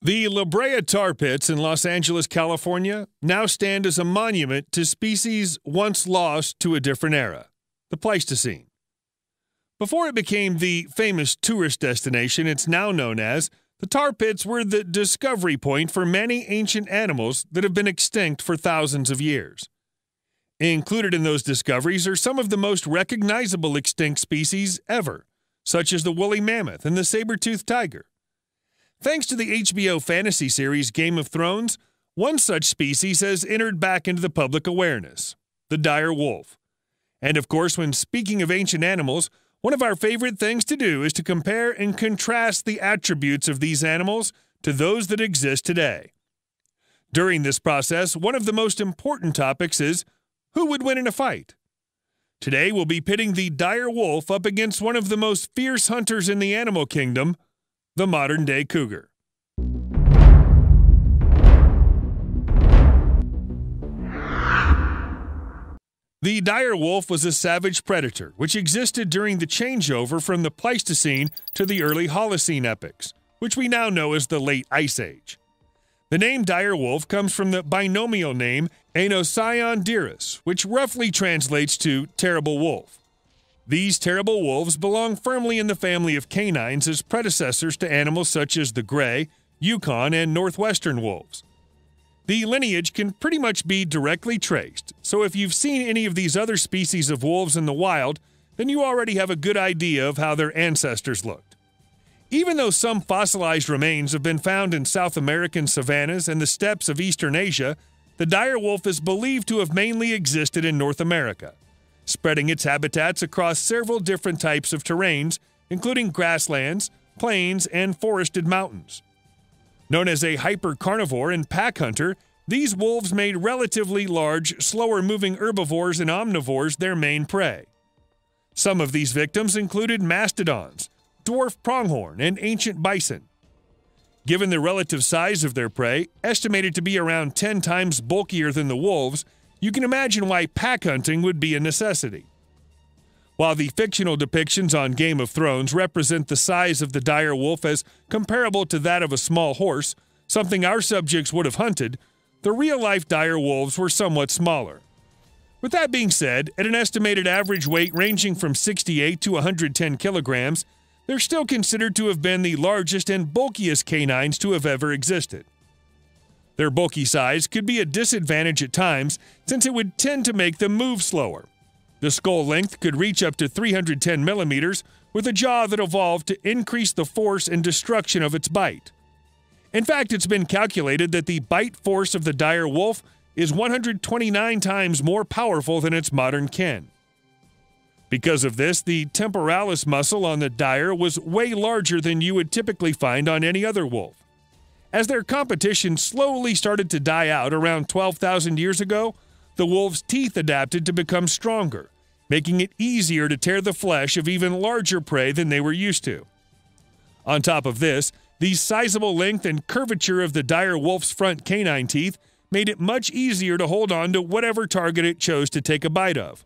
The La Brea tar pits in Los Angeles, California, now stand as a monument to species once lost to a different era, the Pleistocene. Before it became the famous tourist destination it's now known as, the tar pits were the discovery point for many ancient animals that have been extinct for thousands of years. Included in those discoveries are some of the most recognizable extinct species ever, such as the woolly mammoth and the saber-toothed tiger. Thanks to the HBO fantasy series Game of Thrones, one such species has entered back into the public awareness the dire wolf. And of course, when speaking of ancient animals, one of our favorite things to do is to compare and contrast the attributes of these animals to those that exist today. During this process, one of the most important topics is who would win in a fight? Today, we'll be pitting the dire wolf up against one of the most fierce hunters in the animal kingdom, the modern day cougar. The dire wolf was a savage predator which existed during the changeover from the Pleistocene to the early Holocene epochs, which we now know as the Late Ice Age. The name dire wolf comes from the binomial name Aenocyon dirus, which roughly translates to terrible wolf. These terrible wolves belong firmly in the family of canines as predecessors to animals such as the gray, Yukon, and northwestern wolves. The lineage can pretty much be directly traced, so if you've seen any of these other species of wolves in the wild, then you already have a good idea of how their ancestors looked. Even though some fossilized remains have been found in South American savannas and the steppes of eastern Asia, the dire wolf is believed to have mainly existed in North America spreading its habitats across several different types of terrains, including grasslands, plains, and forested mountains. Known as a hypercarnivore and pack hunter, these wolves made relatively large, slower moving herbivores and omnivores their main prey. Some of these victims included mastodons, dwarf pronghorn, and ancient bison. Given the relative size of their prey, estimated to be around 10 times bulkier than the wolves, you can imagine why pack hunting would be a necessity. While the fictional depictions on Game of Thrones represent the size of the dire wolf as comparable to that of a small horse, something our subjects would have hunted, the real life dire wolves were somewhat smaller. With that being said, at an estimated average weight ranging from 68 to 110 kilograms, they're still considered to have been the largest and bulkiest canines to have ever existed. Their bulky size could be a disadvantage at times since it would tend to make them move slower. The skull length could reach up to 310 millimeters, with a jaw that evolved to increase the force and destruction of its bite. In fact, it's been calculated that the bite force of the dire wolf is 129 times more powerful than its modern kin. Because of this, the temporalis muscle on the dire was way larger than you would typically find on any other wolf. As their competition slowly started to die out around 12,000 years ago, the wolf's teeth adapted to become stronger, making it easier to tear the flesh of even larger prey than they were used to. On top of this, the sizable length and curvature of the dire wolf's front canine teeth made it much easier to hold on to whatever target it chose to take a bite of.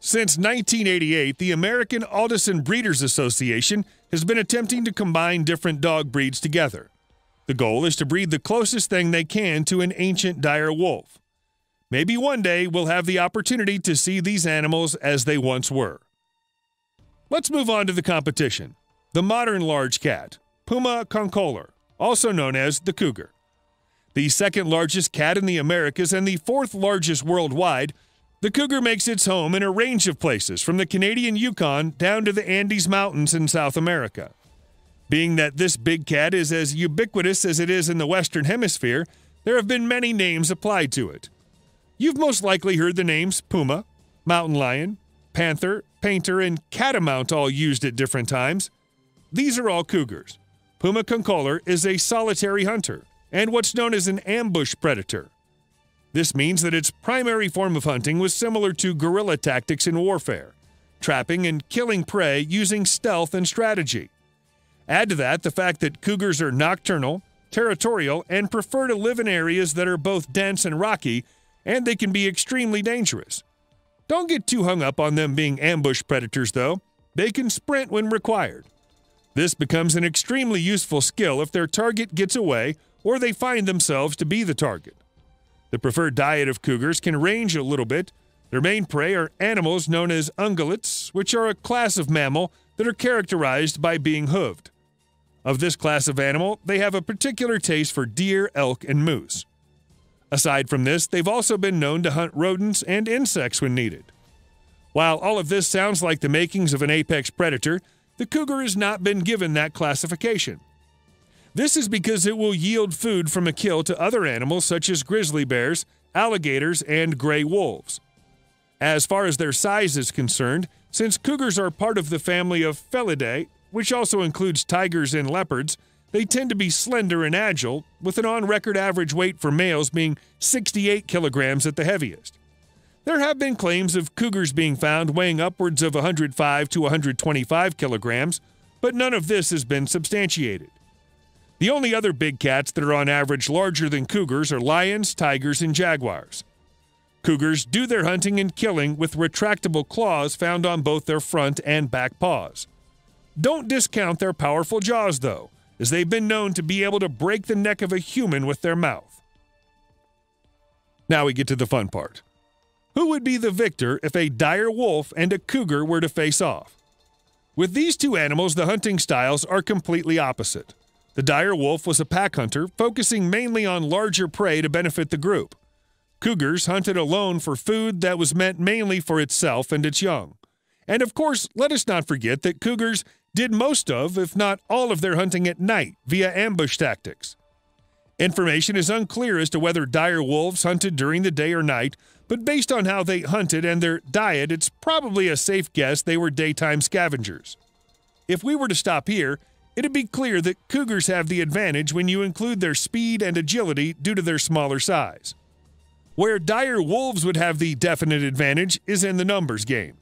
Since 1988, the American Alsatian Breeders Association has been attempting to combine different dog breeds together. The goal is to breed the closest thing they can to an ancient dire wolf. Maybe one day we'll have the opportunity to see these animals as they once were. Let's move on to the competition. The modern large cat, Puma concolor, also known as the cougar. The second largest cat in the Americas and the fourth largest worldwide, the cougar makes its home in a range of places from the Canadian Yukon down to the Andes Mountains in South America. Being that this big cat is as ubiquitous as it is in the Western Hemisphere, there have been many names applied to it. You've most likely heard the names puma, mountain lion, panther, painter, and catamount all used at different times. These are all cougars. Puma concolor is a solitary hunter and what's known as an ambush predator. This means that its primary form of hunting was similar to guerrilla tactics in warfare, trapping and killing prey using stealth and strategy. Add to that the fact that cougars are nocturnal, territorial, and prefer to live in areas that are both dense and rocky, and they can be extremely dangerous. Don't get too hung up on them being ambush predators, though. They can sprint when required. This becomes an extremely useful skill if their target gets away or they find themselves to be the target. The preferred diet of cougars can range a little bit. Their main prey are animals known as ungulates, which are a class of mammal that are characterized by being hooved. Of this class of animal, they have a particular taste for deer, elk, and moose. Aside from this, they've also been known to hunt rodents and insects when needed. While all of this sounds like the makings of an apex predator, the cougar has not been given that classification. This is because it will yield food from a kill to other animals such as grizzly bears, alligators, and gray wolves. As far as their size is concerned, since cougars are part of the family of Felidae, which also includes tigers and leopards, they tend to be slender and agile, with an on record average weight for males being 68 kilograms at the heaviest. There have been claims of cougars being found weighing upwards of 105 to 125 kilograms, but none of this has been substantiated. The only other big cats that are on average larger than cougars are lions, tigers, and jaguars. Cougars do their hunting and killing with retractable claws found on both their front and back paws. Don't discount their powerful jaws, though, as they've been known to be able to break the neck of a human with their mouth. Now we get to the fun part. Who would be the victor if a dire wolf and a cougar were to face off? With these two animals, the hunting styles are completely opposite. The dire wolf was a pack hunter, focusing mainly on larger prey to benefit the group. Cougars hunted alone for food that was meant mainly for itself and its young. And of course, let us not forget that cougars did most of, if not all of their hunting at night via ambush tactics. Information is unclear as to whether dire wolves hunted during the day or night, but based on how they hunted and their diet, it's probably a safe guess they were daytime scavengers. If we were to stop here, it'd be clear that cougars have the advantage when you include their speed and agility due to their smaller size. Where dire wolves would have the definite advantage is in the numbers game.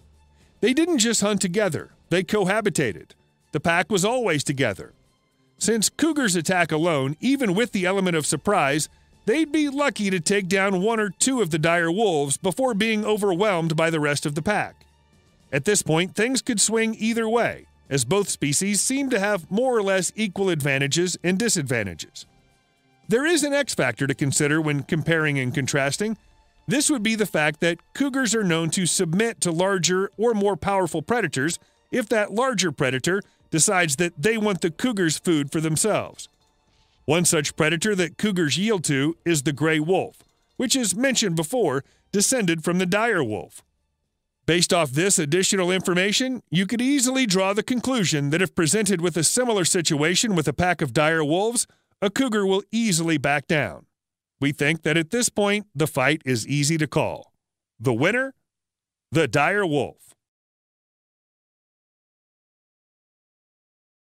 They didn't just hunt together, they cohabitated. The pack was always together. Since cougars attack alone, even with the element of surprise, they'd be lucky to take down one or two of the dire wolves before being overwhelmed by the rest of the pack. At this point, things could swing either way, as both species seem to have more or less equal advantages and disadvantages. There is an X factor to consider when comparing and contrasting. This would be the fact that cougars are known to submit to larger or more powerful predators if that larger predator decides that they want the cougar's food for themselves. One such predator that cougars yield to is the gray wolf, which, as mentioned before, descended from the dire wolf. Based off this additional information, you could easily draw the conclusion that if presented with a similar situation with a pack of dire wolves, a cougar will easily back down. We think that at this point, the fight is easy to call. The winner? The dire wolf.